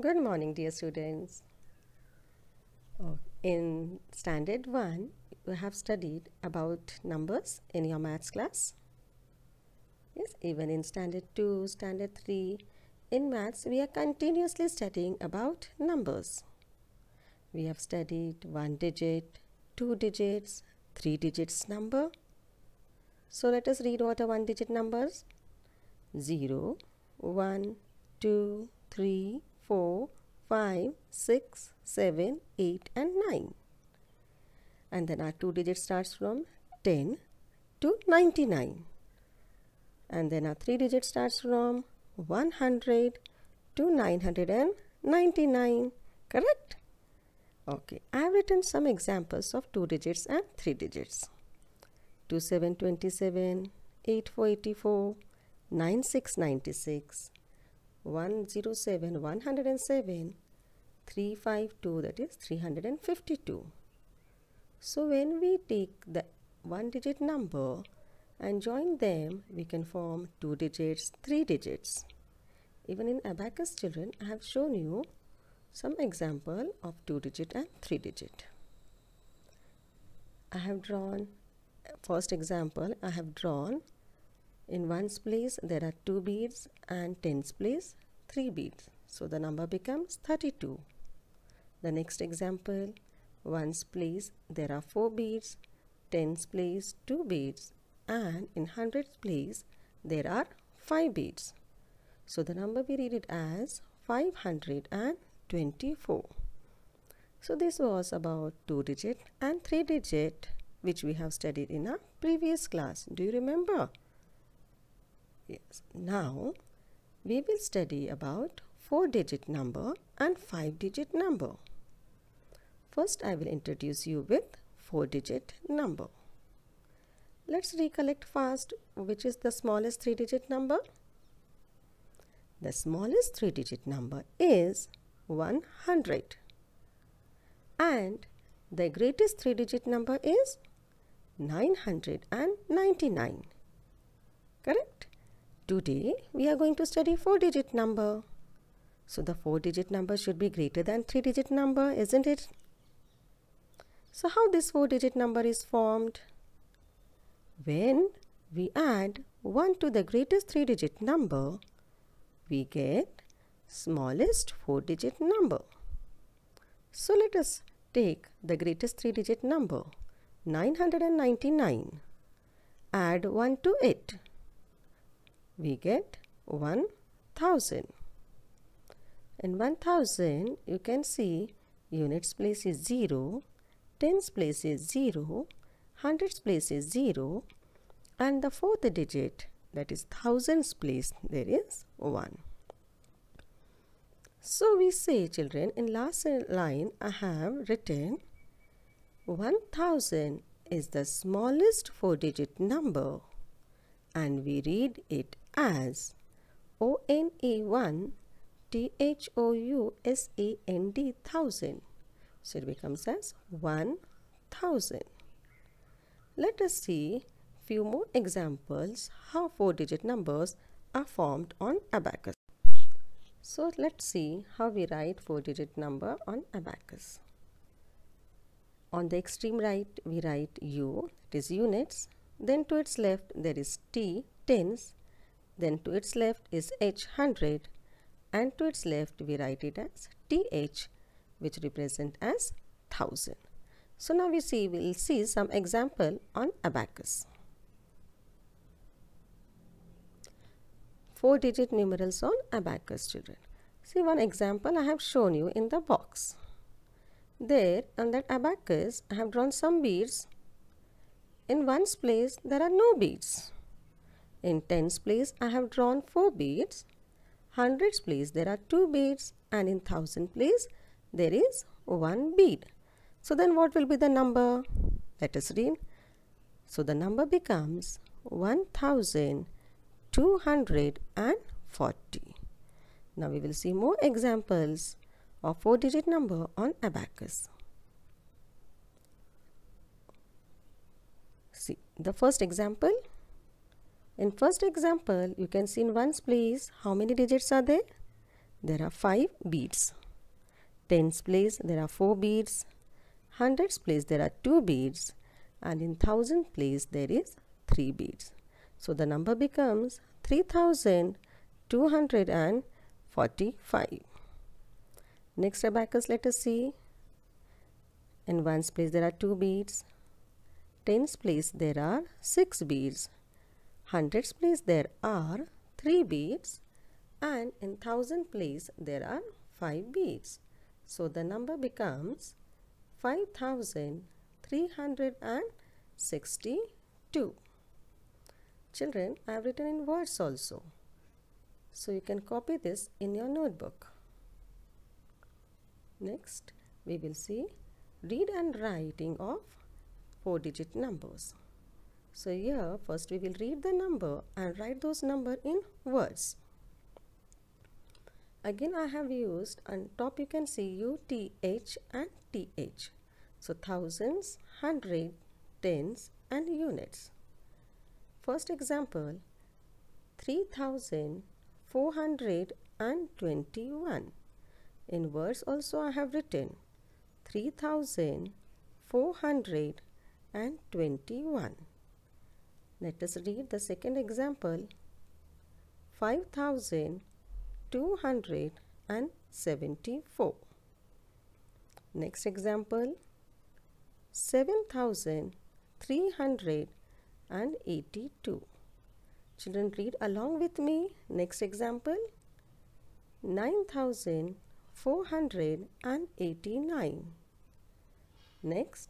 Good morning, dear students. Oh, in standard 1, you have studied about numbers in your maths class. Yes, even in standard 2, standard 3, in maths, we are continuously studying about numbers. We have studied one digit, two digits, three digits number. So let us read what are one digit numbers 0, 1, 2, 3, 4, 5, 6, 7, 8 and 9. And then our two digits starts from 10 to 99. And then our three digits starts from 100 to 999. Correct? Okay, I have written some examples of two digits and three digits. 2727, 8484, 9696, 107, 107, 352 that is 352. So when we take the one digit number and join them we can form two digits, three digits. Even in abacus children I have shown you some example of two digit and three digit. I have drawn first example I have drawn in ones place there are two beads and tens place three beads. So the number becomes 32. The next example ones place there are four beads, tens place two beads and in hundreds place there are five beads. So the number we read it as 524. So this was about two digit and three digit which we have studied in our previous class. Do you remember? Yes. Now we will study about 4 digit number and 5 digit number. First I will introduce you with 4 digit number. Let's recollect fast which is the smallest 3 digit number. The smallest 3 digit number is 100 and the greatest 3 digit number is 999. Correct? Today we are going to study 4 digit number. So the 4 digit number should be greater than 3 digit number, isn't it? So how this 4 digit number is formed? When we add 1 to the greatest 3 digit number, we get smallest 4 digit number. So let us take the greatest 3 digit number 999. Add 1 to it. We get 1000. In 1000, you can see units place is 0, tens place is 0, hundreds place is 0 and the fourth digit that is thousands place there is 1. So we say children in last line I have written 1000 is the smallest four digit number and we read it as O-N-E-1 T-H-O-U-S-A-N-D thousand. So it becomes as 1000. Let us see few more examples how four digit numbers are formed on abacus. So let's see how we write four digit number on abacus. On the extreme right, we write U, it is units. Then to its left, there is T, tens. Then to its left is H, hundred. And to its left, we write it as TH, which represent as thousand. So now we see, we'll see some example on abacus. Four digit numerals on abacus children. See one example I have shown you in the box. There on that abacus I have drawn some beads. In ones place there are no beads. In tens place I have drawn 4 beads. Hundreds place there are 2 beads and in thousand place there is 1 bead. So then what will be the number? Let us read. So the number becomes 1240. Now we will see more examples of four digit number on abacus. See the first example. In first example, you can see in ones place how many digits are there? there are 5 beads. Tens place there are 4 beads. Hundreds place there are 2 beads. And in thousand place there is 3 beads. So the number becomes 3245. Next abacus let us see. In ones place there are 2 beads. Tens place there are 6 beads. Hundreds place there are 3 beads and in thousand place there are 5 beads. So the number becomes 5362. Children, I have written in words also. So you can copy this in your notebook. Next, we will see read and writing of four digit numbers. So here first we will read the number and write those number in words. Again I have used on top you can see UTH and TH. So thousands, hundred, tens and units. First example 3421. In words also I have written 3421. Let us read the second example 5000 274. Next example 7382. Children read along with me. Next example 9489. Next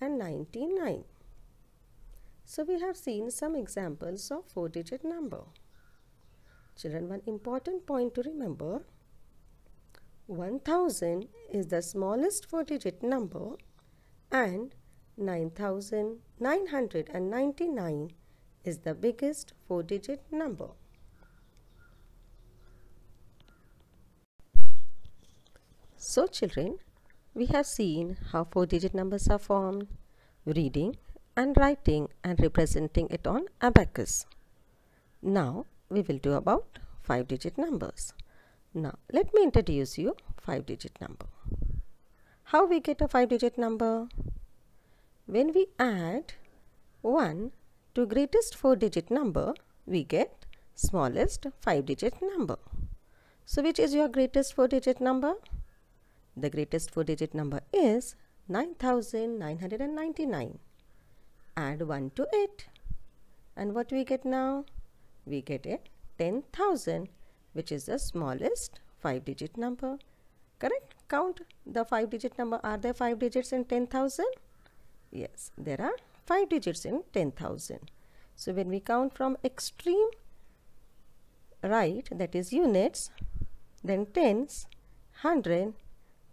9999. So we have seen some examples of four digit number. Children, one important point to remember 1000 is the smallest four digit number and 9999 is the biggest four digit number. So children, we have seen how four digit numbers are formed, reading, and writing and representing it on abacus. Now we will do about 5 digit numbers. Now let me introduce you 5 digit number. How we get a 5 digit number? When we add 1 to greatest 4 digit number, we get smallest 5 digit number. So which is your greatest 4 digit number? The greatest 4 digit number is 9999 add 1 to it. And what we get now? We get a 10,000 which is the smallest 5 digit number. Correct? Count the 5 digit number. Are there 5 digits in 10,000? Yes, there are 5 digits in 10,000. So when we count from extreme right that is units then tens, hundred,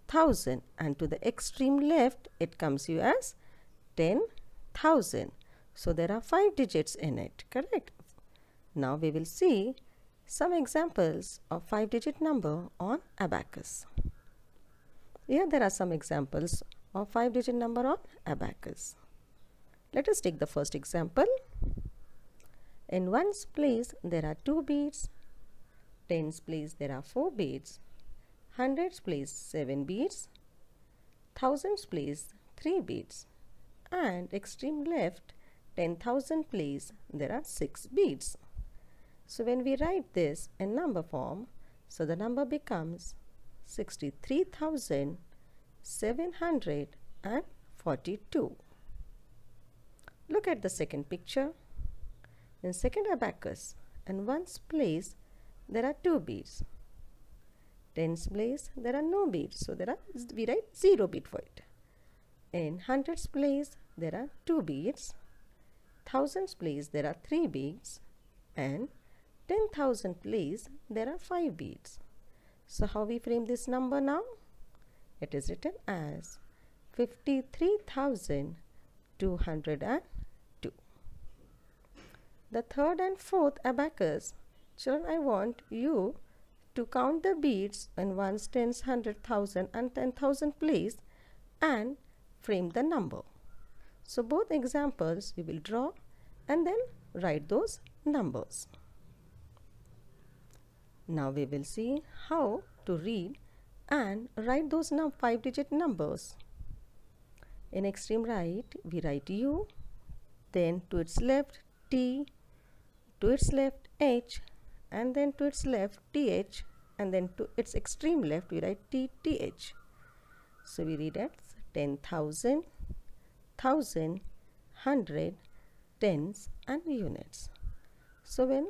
thousand and to the extreme left it comes you as 10 1000. So there are 5 digits in it, correct? Now we will see some examples of 5 digit number on abacus. Here there are some examples of 5 digit number on abacus. Let us take the first example. In ones place there are 2 beads, tens place there are 4 beads, hundreds place 7 beads, thousands place 3 beads, and extreme left 10,000 place there are 6 beads. So when we write this in number form, so the number becomes 63,742. Look at the second picture. In second abacus, in ones place, there are two beads. Tens place, there are no beads. So there are, we write zero bead for it. In hundreds place, there are two beads. Thousands place, there are three beads. And 10,000 place, there are five beads. So how we frame this number now? It is written as 53,202. The third and fourth abacus, children, I want you to count the beads in ones, tens, hundred, thousand and ten thousand place and frame the number. So both examples we will draw and then write those numbers. Now we will see how to read and write those five digit numbers. In extreme right, we write U, then to its left T, to its left H, and then to its left TH, and then to its extreme left we write TTH. So we read as 10,000, 1000, 100, tens and units. So when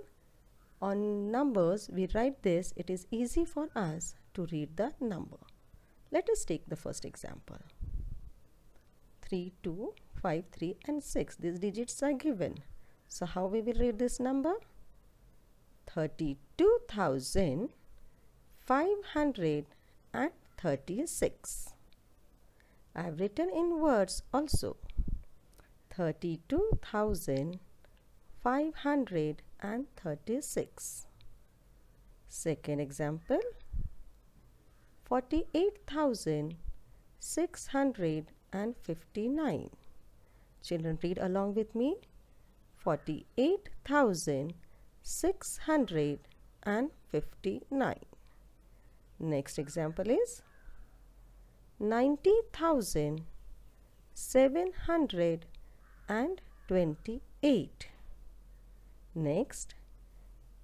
on numbers we write this, it is easy for us to read the number. Let us take the first example. 3, 2, 5, 3 and 6. These digits are given. So how we will read this number? 32,536. I have written in words also. 32,536. Second example. 48,659. Children read along with me. 48,659. Next example is 90,728. Next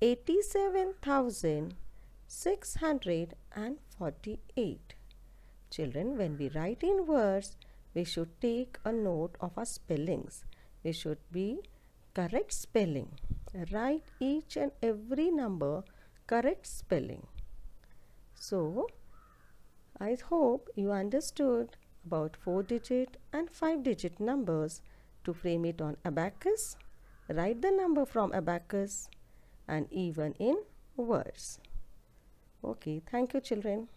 87,648. Children, when we write in words, we should take a note of our spellings. We should be correct spelling. Write each and every number correct spelling. So, I hope you understood about 4 digit and 5 digit numbers to frame it on abacus. Write the number from abacus and even in words. Okay, thank you children.